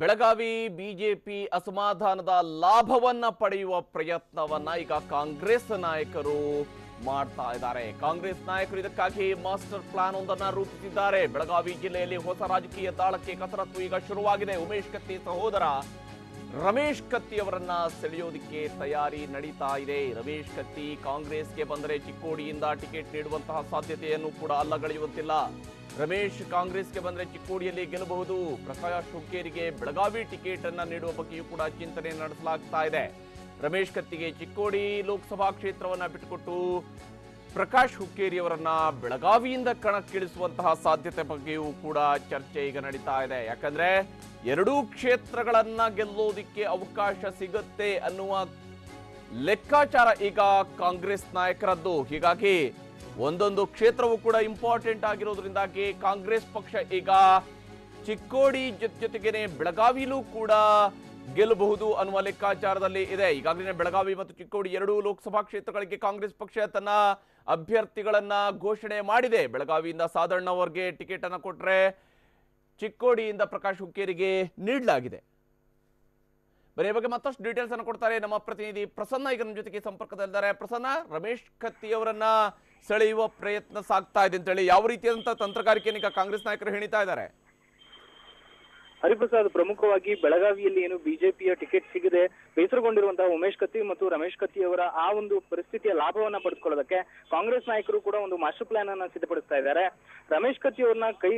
Belagavi BJP ಅಸಮಾಧಾನದ ಲಾಭವನ್ನ ಪಡೆಯುವ ಪ್ರಯತ್ನವನ್ನ ಈಗ ಕಾಂಗ್ರೆಸ್ ನಾಯಕರು ಮಾಡ್ತಾ ಇದ್ದಾರೆ. ಕಾಂಗ್ರೆಸ್ ನಾಯಕರು ಇದಕ್ಕಾಗಿ ಮಾಸ್ಟರ್ ಪ್ಲಾನ್ ಒಂದನ್ನ ರೂಪಿಸಿದ್ದಾರೆ. ಬೆಳಗಾವಿ ಜಿಲ್ಲೆಯಲ್ಲಿ ಹೊಸ ರಾಜಕೀಯ ದಾಳಕ್ಕೆ ಕಸರತ್ತು ಈಗ ಶುರುವಾಗಿದೆ. ಉಮೇಶ್ ಕತ್ತಿ ಸಹೋದರ ರಮೇಶ್ ಕತ್ತಿ ಅವರನ್ನ ಸೆಳೆಯೋದಿಕ್ಕೆ ತಯಾರಿ ನಡೀತಾ ಇದೆ. ರಮೇಶ್ ಕತ್ತಿ ಕಾಂಗ್ರೆಸ್ಗೆ ಬಂದರೆ ಚಿಕ್ಕೋಡಿಯಿಂದ ಟಿಕೆಟ್ ನೀಡುವಂತಹ ಸಾಧ್ಯತೆಯನ್ನು ಕೂಡ ಅಲ್ಲಗಳೆಯುವಂತಿಲ್ಲ. ರಮೇಶ್ ಕಾಂಗ್ರೆಸ್ಗೆ ಬಂದರೆ ಚಿಕ್ಕೋಡಿಯಲ್ಲಿ ಗೆಲ್ಲಬಹುದು. ಪ್ರಕಾಶ್ ಹುಕ್ಕೇರಿಗೆ ಬೆಳಗಾವಿ ಟಿಕೆಟ್ ಅನ್ನ ನೀಡುವ ಬಗ್ಗೆಯೂ ಕೂಡ ಚಿಂತನೆ ನಡೆಸಲಾಗ್ತಾ ಇದೆ. ರಮೇಶ್ ಕತ್ತಿಗೆ ಚಿಕ್ಕೋಡಿ ಲೋಕಸಭಾ ಕ್ಷೇತ್ರವನ್ನ ಬಿಟ್ಟುಕೊಟ್ಟು ಪ್ರಕಾಶ್ ಹುಕ್ಕೇರಿಯವರನ್ನ ಬೆಳಗಾವಿಯಿಂದ ಕಣಕ್ಕಿಳಿಸುವಂತಹ ಸಾಧ್ಯತೆ ಬಗ್ಗೆಯೂ ಕೂಡ ಚರ್ಚೆ ಈಗ ನಡೀತಾ ಇದೆ. ಯಾಕಂದ್ರೆ ಎರಡೂ ಕ್ಷೇತ್ರಗಳನ್ನ ಗೆಲ್ಲೋದಿಕ್ಕೆ ಅವಕಾಶ ಸಿಗುತ್ತೆ ಅನ್ನುವ ಲೆಕ್ಕಾಚಾರ ಈಗ ಕಾಂಗ್ರೆಸ್ ನಾಯಕರದ್ದು. ಹೀಗಾಗಿ ಒಂದೊಂದು ಕ್ಷೇತ್ರವೂ ಕೂಡ ಇಂಪಾರ್ಟೆಂಟ್ ಆಗಿರೋದ್ರಿಂದಾಗಿ ಕಾಂಗ್ರೆಸ್ ಪಕ್ಷ ಈಗ ಚಿಕ್ಕೋಡಿ ಜೊತೆ ಜೊತೆಗೇನೆ ಬೆಳಗಾವಿಲೂ ಕೂಡ ಗೆಲ್ಲಬಹುದು ಅನ್ನುವ ಲೆಕ್ಕಾಚಾರದಲ್ಲಿ ಇದೆ. ಈಗಾಗಲೇ ಬೆಳಗಾವಿ ಮತ್ತು ಚಿಕ್ಕೋಡಿ ಎರಡೂ ಲೋಕಸಭಾ ಕ್ಷೇತ್ರಗಳಿಗೆ ಕಾಂಗ್ರೆಸ್ ಪಕ್ಷ ತನ್ನ ಅಭ್ಯರ್ಥಿಗಳನ್ನ ಘೋಷಣೆ ಮಾಡಿದೆ. ಬೆಳಗಾವಿಯಿಂದ ಸಾಧಣ್ಣ ಅವರಿಗೆ ಟಿಕೆಟ್ ಅನ್ನು ಕೊಟ್ರೆ ಚಿಕ್ಕೋಡಿಯಿಂದ ಪ್ರಕಾಶ್ ಹುಕ್ಕೇರಿಗೆ ನೀಡಲಾಗಿದೆ. ಬರೀ ಬಗ್ಗೆ ಮತ್ತಷ್ಟು ಡೀಟೇಲ್ಸ್ ಅನ್ನು ಕೊಡ್ತಾರೆ ನಮ್ಮ ಪ್ರತಿನಿಧಿ ಪ್ರಸನ್ನ. ಈಗ ನಮ್ಮ ಜೊತೆಗೆ ಸಂಪರ್ಕದಲ್ಲಿದ್ದಾರೆ ಪ್ರಸನ್ನ. ರಮೇಶ್ ಕತ್ತಿಯವರನ್ನ ಸೆಳೆಯುವ ಪ್ರಯತ್ನ ಸಾಗ್ತಾ ಇದೆ ಅಂತೇಳಿ ಯಾವ ರೀತಿಯಾದಂತಹ ತಂತ್ರಗಾರಿಕೆಯನ್ನು ಕಾಂಗ್ರೆಸ್ ನಾಯಕರು ಹೇಳಿತಾ ಇದ್ದಾರೆ? ಹರಿಪ್ರಸಾದ್ ಪ್ರಮುಖವಾಗಿ ಬೆಳಗಾವಿಯಲ್ಲಿ ಏನು ಬಿಜೆಪಿಯ ಟಿಕೆಟ್ ಸಿಗದೆ ಬೇಸರಗೊಂಡಿರುವಂತಹ ಉಮೇಶ್ ಕತ್ತಿ ಮತ್ತು ರಮೇಶ್ ಕತ್ತಿ ಅವರ ಆ ಒಂದು ಪರಿಸ್ಥಿತಿಯ ಲಾಭವನ್ನ ಪಡೆದುಕೊಳ್ಳೋದಕ್ಕೆ ಕಾಂಗ್ರೆಸ್ ನಾಯಕರು ಕೂಡ ಒಂದು ಮಾಸ್ಟರ್ ಪ್ಲಾನ್ ಅನ್ನ ಸಿದ್ಧಪಡಿಸ್ತಾ ಇದ್ದಾರೆ. ರಮೇಶ್ ಕತ್ತಿ ಅವ್ರನ್ನ ಕೈ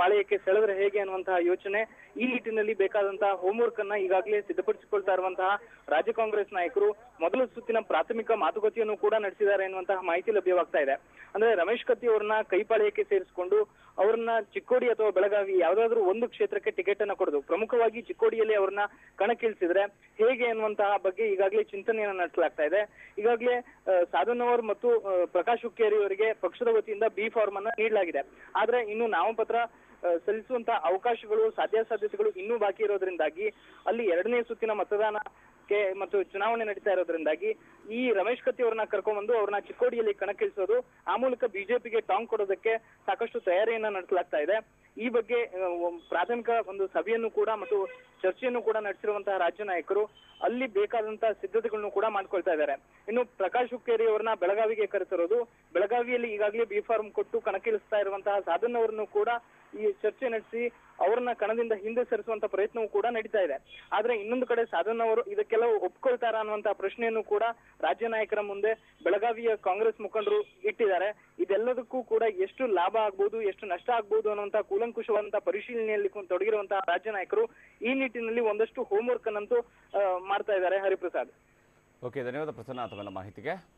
ಪಾಳೆಯಕ್ಕೆ ಸೆಳೆದ್ರೆ ಹೇಗೆ ಅನ್ನುವಂತಹ ಯೋಚನೆ ಈ ನಿಟ್ಟಿನಲ್ಲಿ ಬೇಕಾದಂತಹ ಹೋಮ್ವರ್ಕ್ ಅನ್ನ ಈಗಾಗಲೇ ಸಿದ್ಧಪಡಿಸಿಕೊಳ್ತಾ ಇರುವಂತಹ ರಾಜ್ಯ ಕಾಂಗ್ರೆಸ್ ನಾಯಕರು ಮೊದಲ ಸುತ್ತಿನ ಪ್ರಾಥಮಿಕ ಮಾತುಕತೆಯನ್ನು ಕೂಡ ನಡೆಸಿದ್ದಾರೆ ಎನ್ನುವಂತಹ ಮಾಹಿತಿ ಲಭ್ಯವಾಗ್ತಾ ಇದೆ. ಅಂದ್ರೆ ರಮೇಶ್ ಕತ್ತಿ ಅವರನ್ನ ಕೈಪಾಳೆಯಕ್ಕೆ ಸೇರಿಸಿಕೊಂಡು ಅವ್ರನ್ನ ಚಿಕ್ಕೋಡಿ ಅಥವಾ ಬೆಳಗಾವಿ ಯಾವ್ದಾದ್ರು ಒಂದು ಕ್ಷೇತ್ರಕ್ಕೆ ಟಿಕೆಟ್ ಅನ್ನ ಕೊಡೋದು. ಪ್ರಮುಖವಾಗಿ ಚಿಕ್ಕೋಡಿಯಲ್ಲಿ ಅವ್ರನ್ನ ಕಣಕ್ಕಿಳಿಸಿದ್ರೆ ಹೇಗೆ ಅನ್ನುವಂತಹ ಬಗ್ಗೆ ಈಗಾಗಲೇ ಚಿಂತನೆಯನ್ನ ನಡೆಸಲಾಗ್ತಾ ಇದೆ. ಈಗಾಗಲೇ ಸಾಧನ್ ಅವರ್ ಮತ್ತು ಪ್ರಕಾಶ್ ಹುಕ್ಕೇರಿ ಅವರಿಗೆ ಪಕ್ಷದ ವತಿಯಿಂದ ಬಿ ಫಾರ್ಮ್ ಅನ್ನ ನೀಡಲಾಗಿದೆ. ಆದ್ರೆ ಇನ್ನು ನಾಮಪತ್ರ ಸಲ್ಲಿಸುವಂತಹ ಅವಕಾಶಗಳು, ಸಾಧ್ಯಾಸಾಧ್ಯತೆಗಳು ಇನ್ನೂ ಬಾಕಿ ಇರೋದ್ರಿಂದಾಗಿ ಅಲ್ಲಿ ಎರಡನೇ ಸುತ್ತಿನ ಮತದಾನಕ್ಕೆ ಮತ್ತು ಚುನಾವಣೆ ನಡೀತಾ ಇರೋದ್ರಿಂದಾಗಿ ಈ ರಮೇಶ್ ಕತ್ತಿ ಅವ್ರನ್ನ ಕರ್ಕೊಂಡ್ಬಂದು ಅವ್ರನ್ನ ಚಿಕ್ಕೋಡಿಯಲ್ಲಿ ಕಣಕ್ಕಿಳಿಸೋದು, ಆ ಮೂಲಕ ಬಿಜೆಪಿಗೆ ಟಾಂಗ್ ಕೊಡೋದಕ್ಕೆ ಸಾಕಷ್ಟು ತಯಾರಿಯನ್ನ ನಡೆಸಲಾಗ್ತಾ ಇದೆ. ಈ ಬಗ್ಗೆ ಪ್ರಾಥಮಿಕ ಒಂದು ಸಭೆಯನ್ನು ಕೂಡ ಮತ್ತು ಚರ್ಚೆಯನ್ನು ಕೂಡ ನಡೆಸಿರುವಂತಹ ರಾಜ್ಯ ನಾಯಕರು ಅಲ್ಲಿ ಬೇಕಾದಂತಹ ಸಿದ್ಧತೆಗಳನ್ನು ಕೂಡ ಮಾಡ್ಕೊಳ್ತಾ ಇದ್ದಾರೆ. ಇನ್ನು ಪ್ರಕಾಶ್ ಹುಕ್ಕೇರಿ ಅವರನ್ನ ಬೆಳಗಾವಿಗೆ ಕರೆತರೋದು, ಬೆಳಗಾವಿಯಲ್ಲಿ ಈಗಾಗಲೇ ಬಿ ಫಾರ್ಮ್ ಕೊಟ್ಟು ಕಣಕ್ಕಿಳಿಸ್ತಾ ಇರುವಂತಹ ಸಾಧನ್ ಅವರನ್ನು ಕೂಡ ಈ ಚರ್ಚೆ ನಡೆಸಿ ಅವರನ್ನ ಕಣದಿಂದ ಹಿಂದೆ ಸರಿಸುವಂತ ಪ್ರಯತ್ನವೂ ಕೂಡ ನಡೀತಾ ಇದೆ. ಆದ್ರೆ ಇನ್ನೊಂದು ಕಡೆ ಸಾಧನ್ ಅವರು ಇದಕ್ಕೆಲ್ಲ ಒಪ್ಕೊಳ್ತಾರ ಅನ್ನುವಂತ ಪ್ರಶ್ನೆಯನ್ನು ಕೂಡ ರಾಜ್ಯ ನಾಯಕರ ಮುಂದೆ ಬೆಳಗಾವಿಯ ಕಾಂಗ್ರೆಸ್ ಮುಖಂಡರು ಇಟ್ಟಿದ್ದಾರೆ. ಇದೆಲ್ಲದಕ್ಕೂ ಕೂಡ ಎಷ್ಟು ಲಾಭ ಆಗ್ಬಹುದು ಎಷ್ಟು ನಷ್ಟ ಆಗ್ಬೋದು ಅನ್ನುವಂತ ಕೂಲಂಕುಷವಾದಂತಹ ಪರಿಶೀಲನೆಯಲ್ಲಿ ತೊಡಗಿರುವಂತಹ ರಾಜ್ಯ ನಾಯಕರು ಈ ನಿಟ್ಟಿನಲ್ಲಿ ಒಂದಷ್ಟು ಹೋಮ್ವರ್ಕ್ ಅನ್ನಂತೂ ಆ, ಮಾಡ್ತಾ ಇದ್ದಾರೆ ಹರಿಪ್ರಸಾದ್. ಓಕೆ ಧನ್ಯವಾದ ಪ್ರಸನ್ನ ಅಥವಾ ಮಾಹಿತಿಗೆ.